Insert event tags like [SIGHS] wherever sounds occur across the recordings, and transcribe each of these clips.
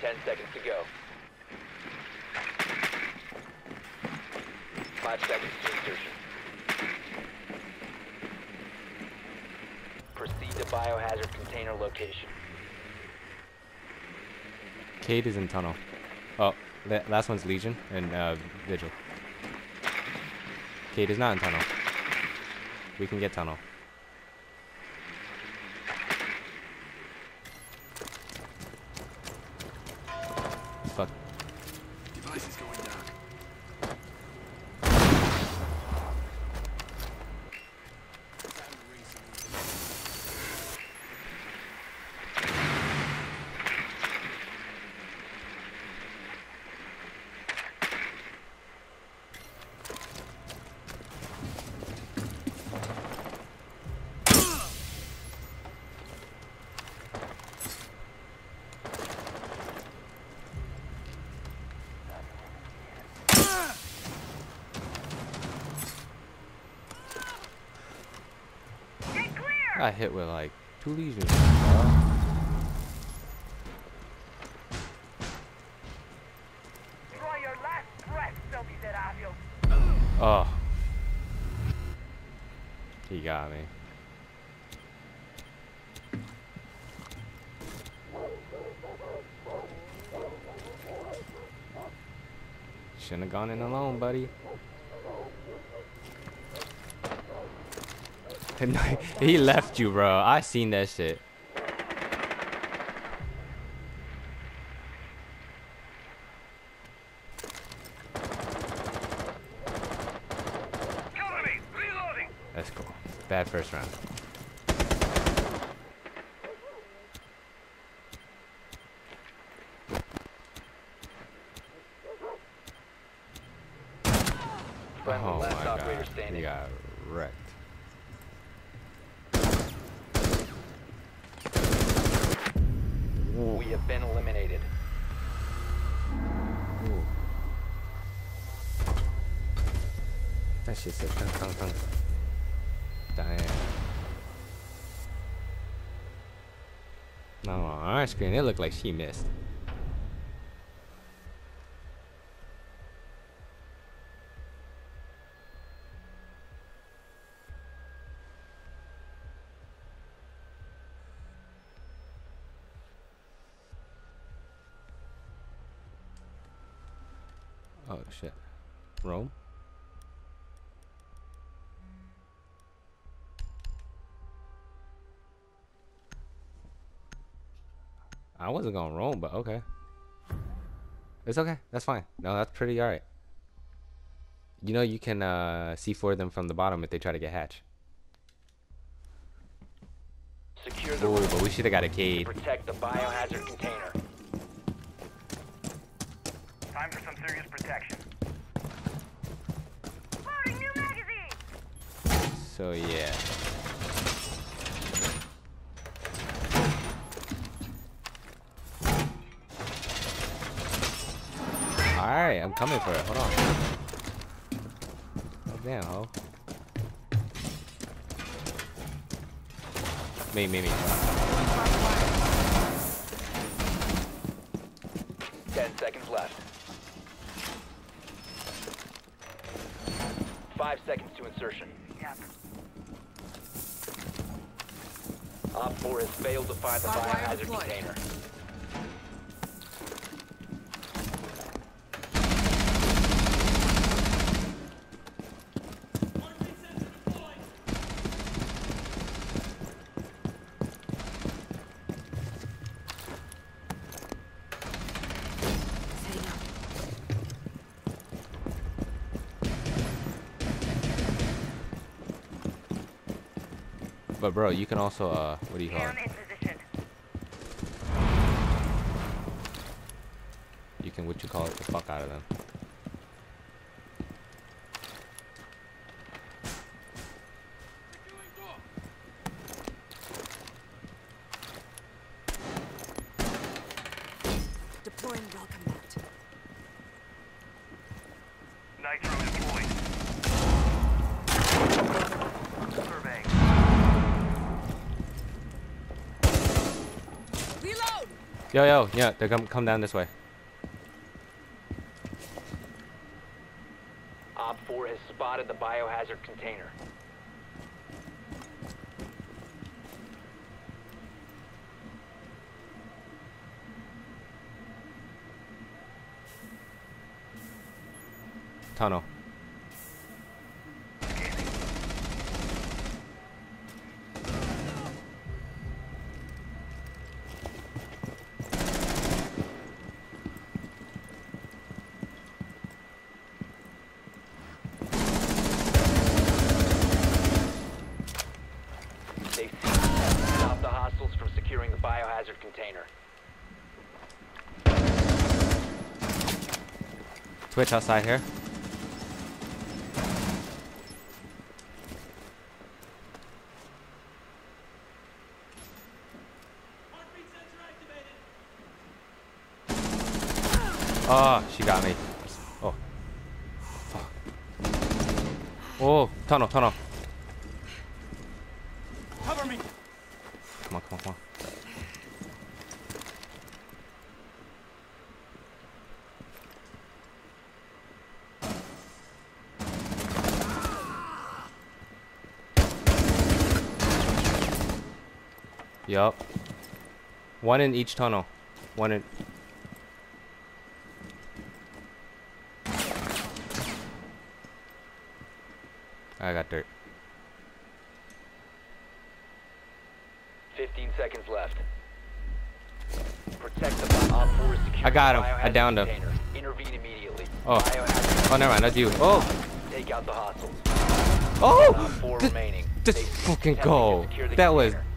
Ten seconds to go. Five seconds to insertion. Proceed to biohazard container location. Kaid is in tunnel. Oh, that last one's Legion and uh, Vigil. Kaid is not in tunnel. We can get tunnel. Got hit with like two legions. bro. Try your last breath, so miserable. Oh. He got me. Shouldn't have gone in alone, buddy. [LAUGHS] he left you, bro. I seen that shit. Cover me! Reloading! That's cool. Bad first round. Friendly, Oh last my operator god. standing. He got wrecked. We have been eliminated. Ooh. That shit said tung tung tung. Damn. No, on our screen, it looked like she missed. Oh shit. Rome? I wasn't going Rome, but okay. It's okay. That's fine. No, that's pretty alright. You know you can uh, C4 them from the bottom if they try to get hatch. Secure the Ooh, but we should have got a Kaid. Protect the biohazard container. Time for some serious protection. Loading new magazine! So yeah. Alright, I'm coming for it. Hold on. Oh, damn, ho. Me, me, me. Ten seconds left. Five seconds to insertion. Yep. Op 4 has failed to find the Barbed biohazard deployed. container. Setting up. But bro, you can also uh, what do you call it? You can what you call it the fuck out of them. Deploying welcome mat. Nitro deployed. Surveying. Reload! Yo, yo, yeah, they're come come down this way. Op 4 has spotted the biohazard container. Tunnel. They stop the hostiles from securing the biohazard container. Twitch outside here. Oh, she got me. Oh. Fuck. Oh, tunnel, tunnel. Cover me. Come on, come on, come on. Yup. One in each tunnel. One in. I got dirt. 15 seconds left. Protect the Op 4 is I got him. I downed him. Intervene immediately. Oh. Biohazard Oh, never mind. That's you. Oh! Take out the hostiles. Oh! Op 4 Th- remaining. just fucking go. That was container. Op 4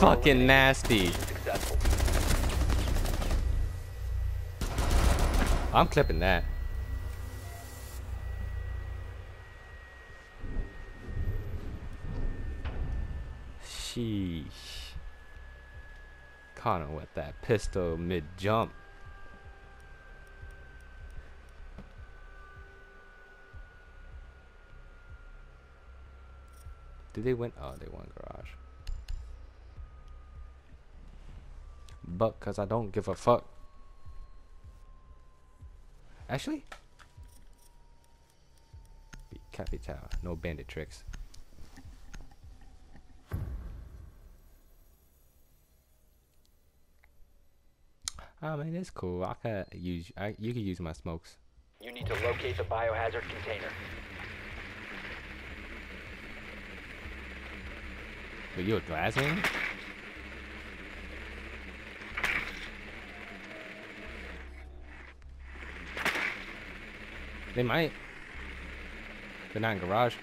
Fucking nasty. I'm clipping that. Sheesh. Connor with that pistol mid jump. Did they win? Oh, they won garage. But cause I don't give a fuck. Actually, be Cafe Tower. No bandit tricks. Ah, I mean, it's cool. I could use. I you could use my smokes. You need to locate the biohazard container. But you a glass man? They might. They're not in garage.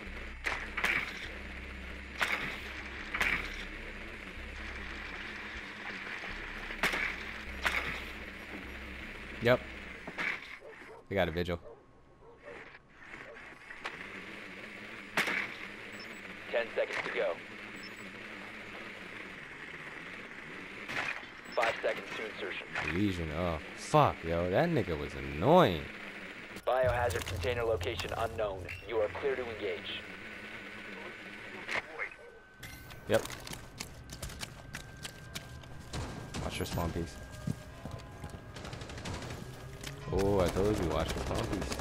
Yep. They got a vigil. 10 seconds to go. Five seconds to insertion. Legion. Oh, fuck, yo. That nigga was annoying. Biohazard container location unknown. You are clear to engage. Yep. Watch your spawn piece. Oh, I told you, watch your spawn piece.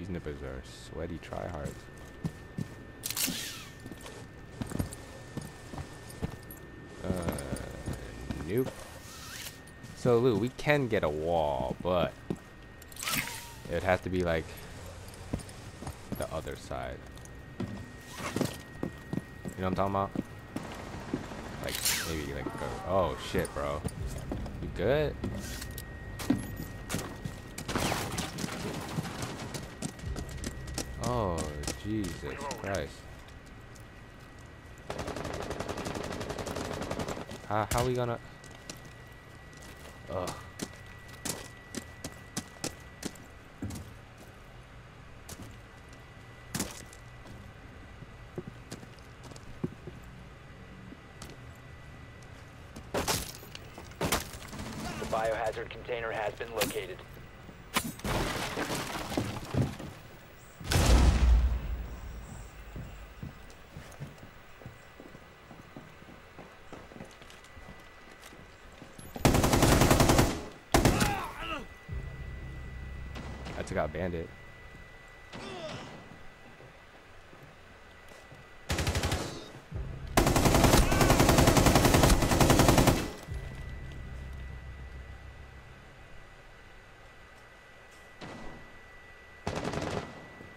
These nippers are sweaty tryhards. Uh, nope. So, Lou, we can get a wall, but it would have to be like the other side. You know what I'm talking about? Like maybe like go. Oh shit, bro. You good? Oh Jesus Christ. How how we gonna? Ugh. The biohazard container has been located. Out Bandit.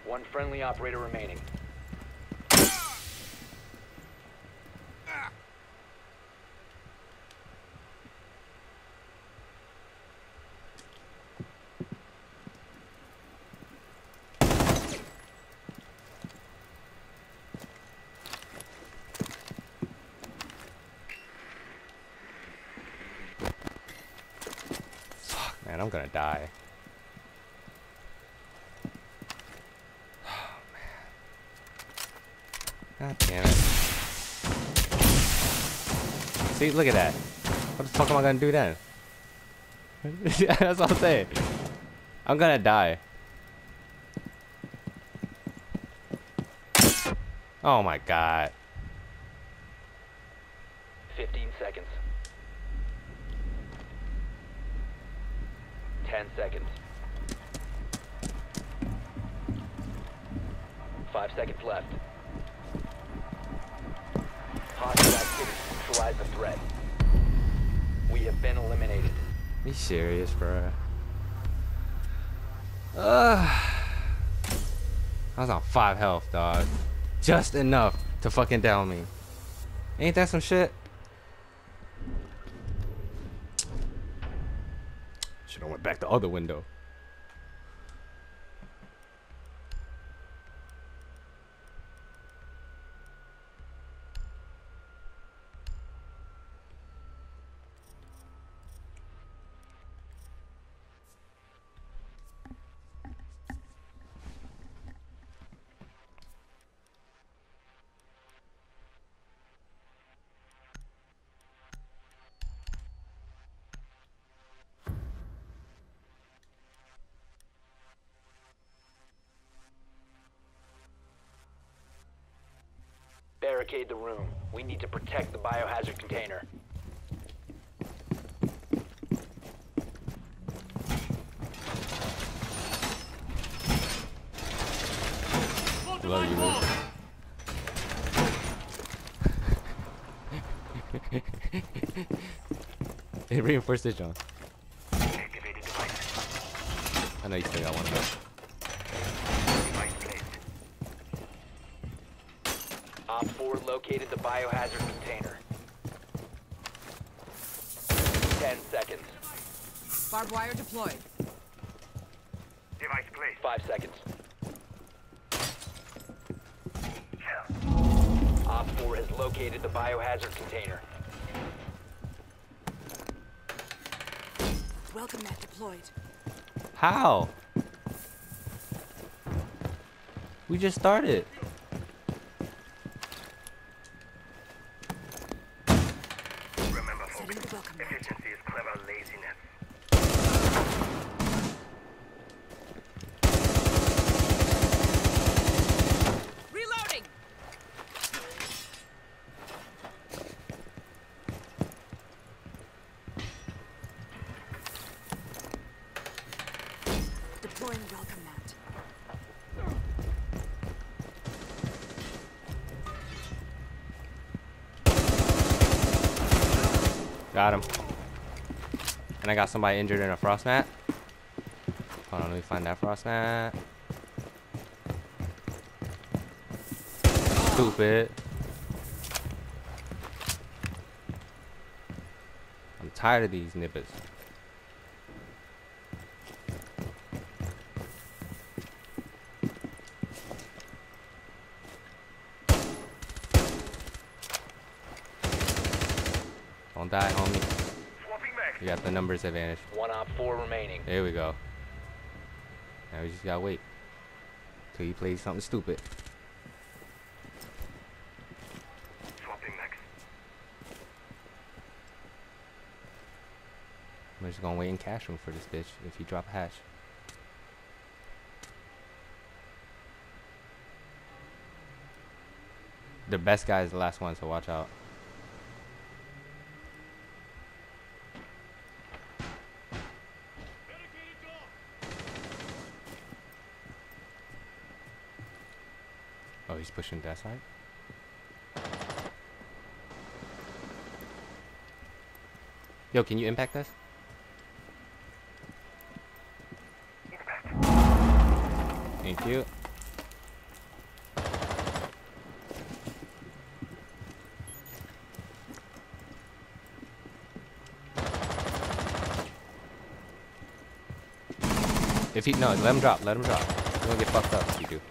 One friendly operator remaining. Fuck, man, I'm gonna die. [SIGHS] God damn it. See, look at that. What the fuck am I gonna do then? [LAUGHS] That's what I'm saying. I'm gonna die. Oh my god. 15 seconds. 10 seconds. 5 seconds left. Hostile activity. Neutralize the threat. We have been eliminated. Be serious, bro. Ugh. I was on five health, dog. Just enough to fucking down me. Ain't that some shit? Should have went back the other window. Barricade the room. We need to protect the biohazard container. Love you, Luke. Hey, reinforce this, John. I know you still got one of those. Op 4 located the biohazard container. 10 seconds. Barbed wire deployed. Device placed. 5 seconds. Op 4 has located the biohazard container. Welcome mat deployed. How? We just started. Remember, Setting folks, the welcome mat. efficiency is clever laziness. Reloading! Deploying welcome mat. Got him. And I got somebody injured in a frost mat. Hold on, let me find that frost mat. Stupid. I'm tired of these nippers. Don't die, homie. Swapping. You got the numbers advantage. One Op 4 remaining. There we go. Now we just gotta wait till he plays something stupid. Swapping max. We're just gonna wait in cash room for this bitch if he drop a hatch. The best guy is the last one, so watch out. He's pushing that side. Yo, can you impact us? Thank you. If he no, let him drop. Let him drop. You're gonna get fucked up if you do.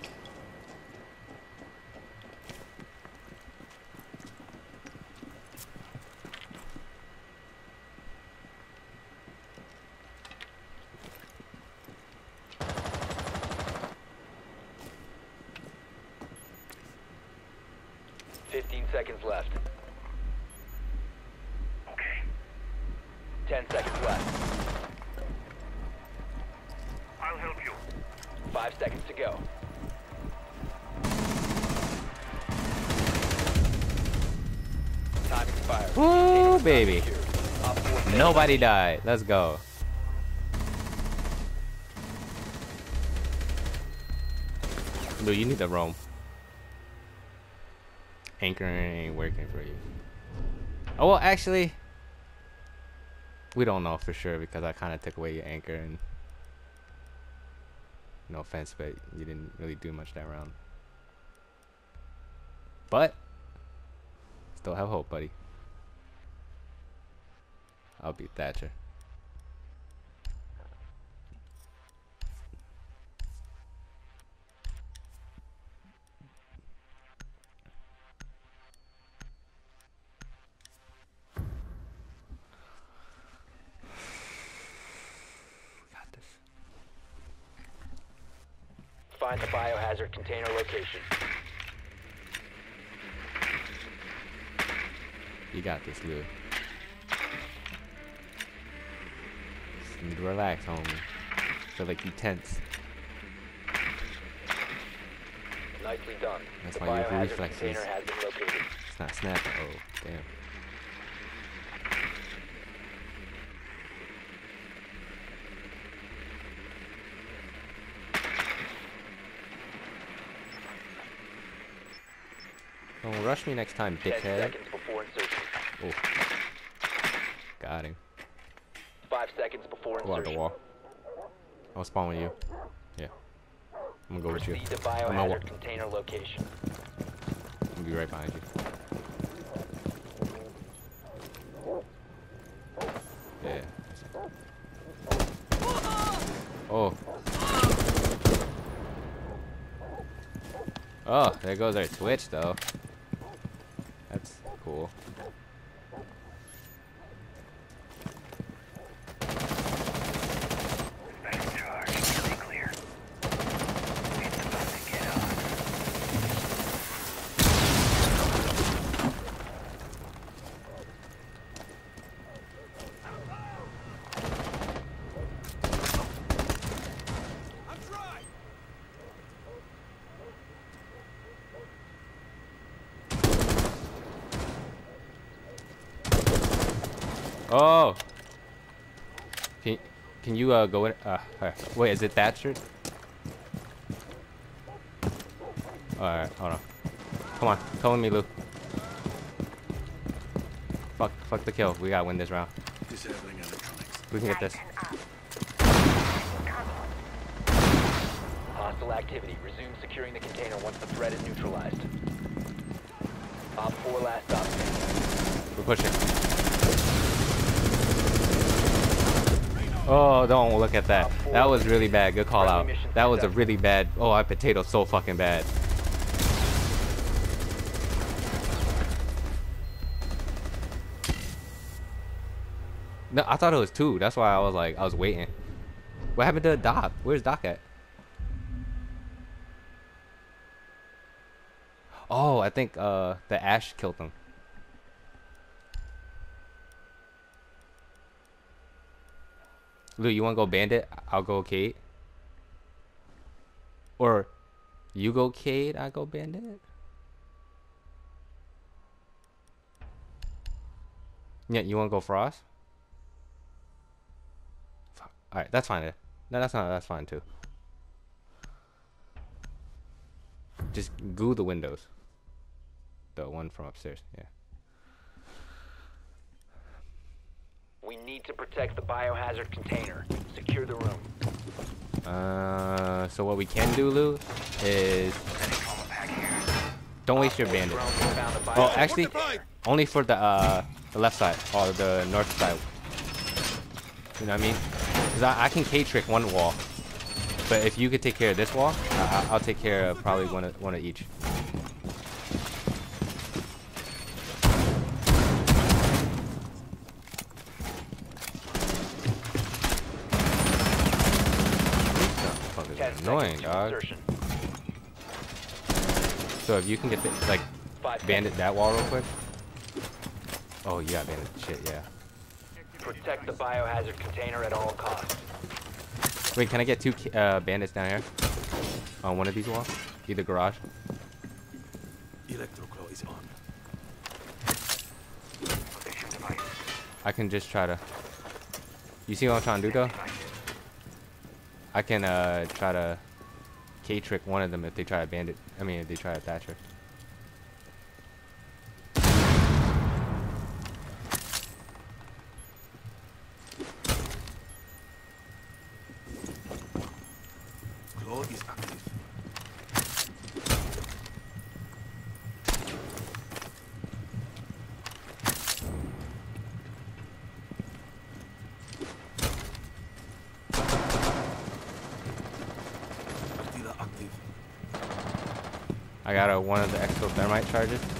Fifteen seconds left. Okay. Ten seconds left. I'll help you. Five seconds to go. Time expired. Woo, Container is not baby. secured. Op four failed. Nobody died. Let's go. Lou, you need to roam. Anchoring ain't working for you. Oh well, actually, we don't know for sure because I kind of took away your anchor and no offense, but you didn't really do much that round. But still have hope, buddy. I'll beat Thatcher. Got this. Find the biohazard container location. You got this, Lou. Just need to relax, homie. Feel like you tense. Nicely done. That's the why you have biohazard reflexes. container has been located. It's not snapping. Oh, damn. Don't rush me next time, dickhead. insertion. Oh. Got him. Five seconds before Go out the wall. I'll spawn with you. Yeah. I'm gonna go with you. I'm gonna, container location. I'm gonna be right behind you. Yeah. Oh. Oh, there goes our switch though. That's cool. Nice charge. Stay clear. It's about to get on. Oh. Can can you uh go in? Uh, wait, is it Thatcher? Alright, hold on. Come on, come with me, Lou. Fuck, fuck the kill. We gotta win this round. We can get this. Hostile activity. Resume securing the container once the threat is neutralized. Op 4 last stop. We're pushing. Oh, don't look at that. That was really bad. Good call out. That was a really bad. Oh, I potato so fucking bad. No, I thought it was two. That's why I was like, I was waiting. What happened to Doc? Where's Doc at? Oh, I think uh the Ash killed him. Lou, you wanna go Bandit? I'll go Kaid. Or you go Kaid, I go Bandit. Yeah, you wanna go Frost? Fuck. All right, that's fine. No, that's not. That's fine too. Just goo the windows. The one from upstairs. Yeah. We need to protect the biohazard container. Secure the room. Uh, so what we can do, Lou, is don't waste your bandit. The Oh, actually, only for the uh the left side or the north side. You know what I mean? Cause I, I can K trick one wall, but if you could take care of this wall, I, I- I'll take care of probably one of one of each. These motherfuckers Ten are annoying, seconds to dog. insertion. So if you can get the, like Five bandit that wall real quick. Oh yeah, bandit. Shit, yeah. Protect the biohazard container at all costs. Wait, can I get two uh, bandits down here? On one of these walls? Either garage? Electroclaw is on. Position device. I can just try to... You see what I'm trying to do though? I can uh, try to K-trick one of them if they try to bandit. I mean, if they try to Thatcher. Claw is active. Rtila active. I got a, one of the exothermic charges.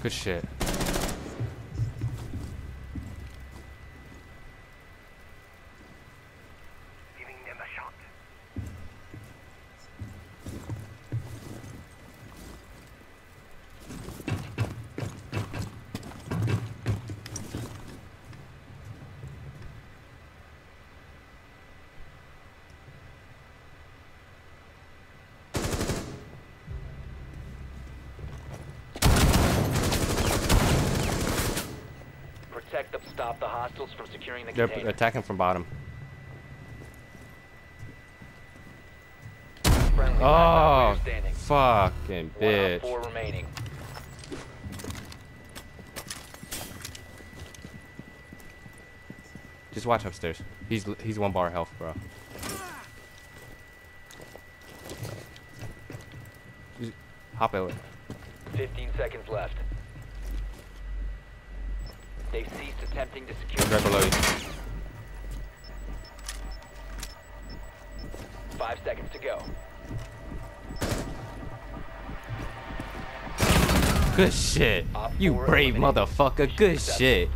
Good shit. Giving them a shot. Protect them. Stop the hostiles from securing the They're container. attacking from bottom. Friendly, Oh, standing. fucking bitch. four remaining. Just watch upstairs. He's he's one bar health, bro. Just hop over. 15 seconds left. They've ceased attempting to secure. Right below you. Five seconds to go. Good shit. Op You brave eliminated. motherfucker. Good successful. shit.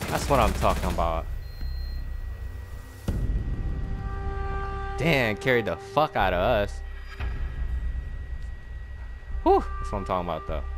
That's what I'm talking about. Damn, carried the fuck out of us. That's what I'm talking about though.